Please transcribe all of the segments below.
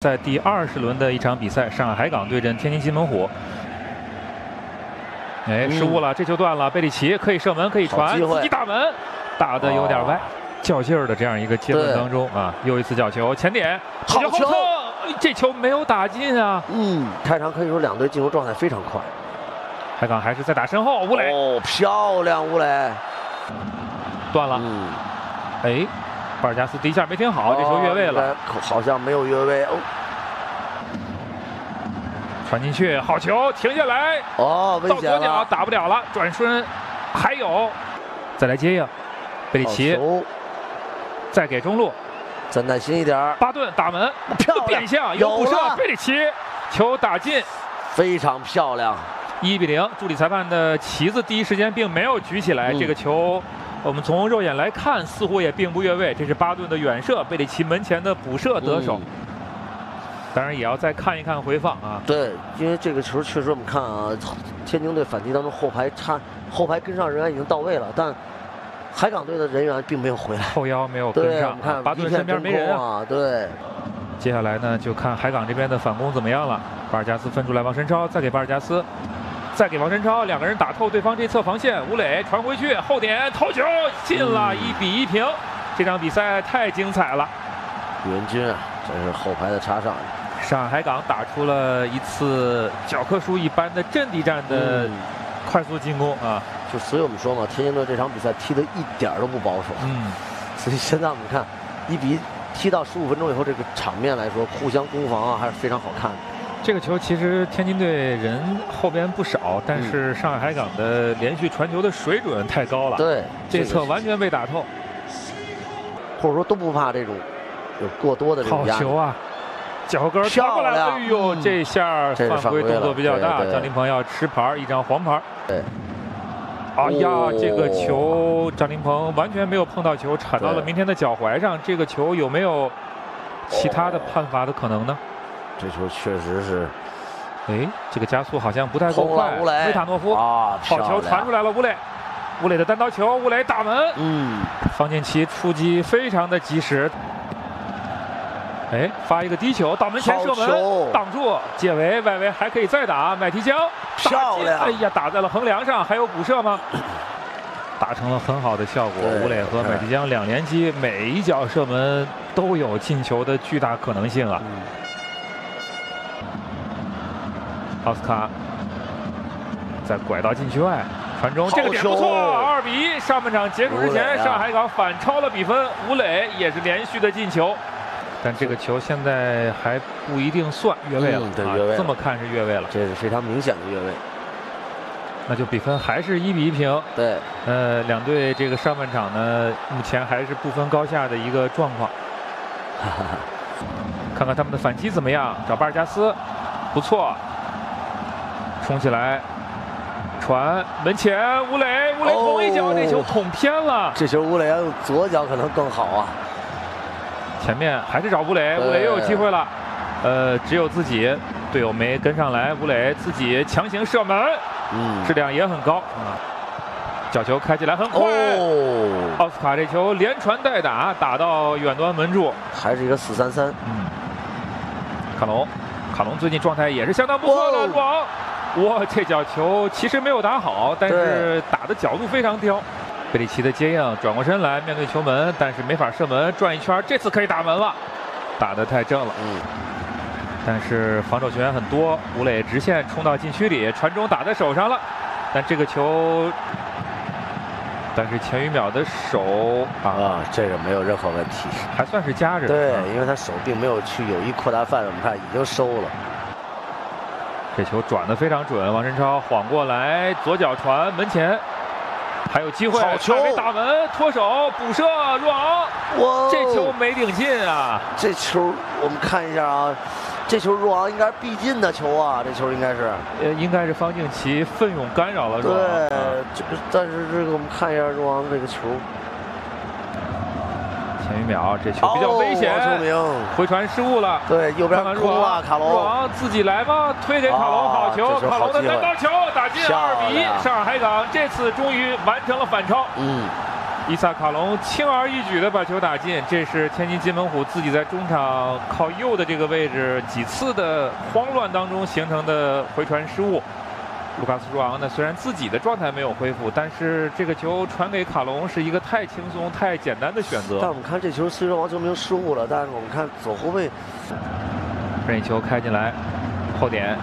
在第二十轮的一场比赛，上海海港对阵天津津门虎。哎，失误了，这球断了。贝里奇可以射门，可以传，自己打门，打的有点歪，较劲儿的这样一个阶段当中啊，又一次角球前点，好球，这球没有打进啊。嗯，开场可以说两队进球状态非常快。海港还是在打身后，吴磊，哦，漂亮，吴磊，断了。嗯，哎。巴尔加斯第一下没停好，这球越位了，好像没有越位哦。传进去，好球，停下来。哦，到左脚打不了了，转身还有，再来接应，贝里奇，再给中路，再耐心一点。巴顿打门，漂亮，变向有补射，贝里奇球打进，非常漂亮，一比零。助理裁判的旗子第一时间并没有举起来，这个球。我们从肉眼来看，似乎也并不越位。这是巴顿的远射，贝里奇门前的补射得手。当然也要再看一看回放啊。对，因为这个球确实我们看啊，天津队反击当中后排差，后排跟上人员已经到位了，但海港队的人员并没有回来，后腰没有跟上。看巴顿身边没人啊。对。接下来呢，就看海港这边的反攻怎么样了。巴尔加斯分出来，王申超再给巴尔加斯。再给王晨超，两个人打透对方这侧防线，吴磊传回去，后点头球进了，一比一平。这场比赛太精彩了。李文军啊，这是后排的插上。上海港打出了一次教科书一般的阵地战的快速进攻啊！就所以我们说嘛，天津队这场比赛踢的一点都不保守。嗯。所以现在我们看，一比踢到十五分钟以后，这个场面来说，互相攻防啊，还是非常好看的。这个球其实天津队人后边不少，但是上海海港的连续传球的水准太高了。对，这侧完全被打透，或者说都不怕这种有过多的这种好球啊！脚跟飘过来，哎呦，这下犯规动作比较大，张琳鹏要吃牌，一张黄牌。对。哎呀，这个球张琳鹏完全没有碰到球，铲到了明天的脚踝上。这个球有没有其他的判罚的可能呢？这球确实是，哎，这个加速好像不太够快。维塔诺夫啊，好球传出来了，吴磊，吴磊的单刀球，吴磊打门。嗯，方建奇出击非常的及时。哎，发一个低球到门前射门，挡住，解围，外围还可以再打。麦提江，漂亮！哎呀，打在了横梁上，还有补射吗？达成了很好的效果。吴磊和麦提江两连击，每一脚射门都有进球的巨大可能性啊。奥斯卡在拐到禁区外传中，这个点不错，二比一。上半场结束之前，上海港反超了比分，吴磊也是连续的进球，但这个球现在还不一定算越位了啊！这么看是越位了，这是非常明显的越位。那就比分还是一比一平。对，呃，两队这个上半场呢，目前还是不分高下的一个状况。看看他们的反击怎么样？找巴尔加斯，不错。冲起来，传门前，吴磊，吴磊捅一脚，这球捅偏了。这球吴磊要用左脚可能更好啊。前面还是找吴磊，吴磊又有机会了。呃，只有自己队友没跟上来，吴磊自己强行射门，嗯，质量也很高啊。角球开起来很快，奥斯卡这球连传带打，打到远端门柱，还是一个四三三。嗯，卡隆，卡隆最近状态也是相当不错的，入网。哇，这脚球其实没有打好，但是打的角度非常刁。贝里奇的接应，转过身来面对球门，但是没法射门，转一圈，这次可以打门了，打的太正了。嗯。但是防守球员很多，吴磊直线冲到禁区里，传中打在手上了，但这个球，但是钱宇淼的手啊，这个没有任何问题，还算是夹着。对，因为他手并没有去有意扩大范围，我们看已经收了。这球转的非常准，王晨超晃过来，左脚传门前，还有机会，好球，打门，脱手补射入网，哇，这球没顶进啊！这球我们看一下啊，这球入网应该是必进的球啊，这球应该是，呃，应该是方敬奇奋勇干扰了，对，这个但是这个我们看一下入网这个球。前一秒，这球比较危险，回传失误了。对，右边空了，卡隆。王自己来吗？推给卡隆，好球！卡隆的单刀球打进二比一，上海海港这次终于完成了反超。嗯。伊萨卡隆轻而易举的把球打进，这是天津津门虎自己在中场靠右的这个位置几次的慌乱当中形成的回传失误。卢卡斯·朱昂呢，虽然自己的状态没有恢复，但是这个球传给卡隆是一个太轻松、太简单的选择。但我们看这球虽然王哲明失误了，但是我们看左后卫，任意球开进来，后点，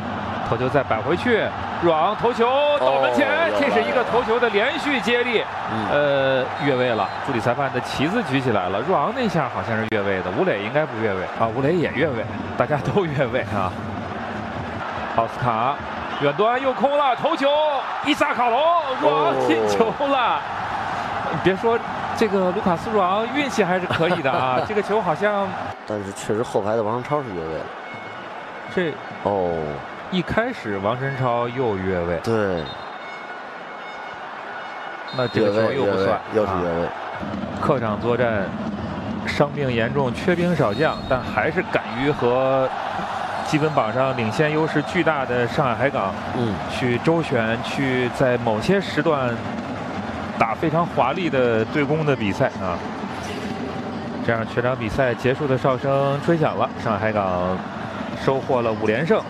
头球再摆回去，若昂头球到门前，这是一个头球的连续接力，呃，越位了。助理裁判的旗子举起来了，若昂那下好像是越位的，吴磊应该不越位啊，吴磊也越位，大家都越位啊。奥斯卡。远端又空了，头球，伊萨卡隆，若昂进球了。别说这个卢卡斯若昂运气还是可以的啊，这个球好像。但是确实后排的王超是越位了。这哦，一开始王申超又越位。对。那这个球又不算，又是越位。客场作战，伤病严重，缺兵少将，但还是敢于和。积分榜上领先优势巨大的上海海港，嗯，去周旋，去在某些时段打非常华丽的对攻的比赛啊。这样全场比赛结束的哨声吹响了，上海海港收获了五连胜。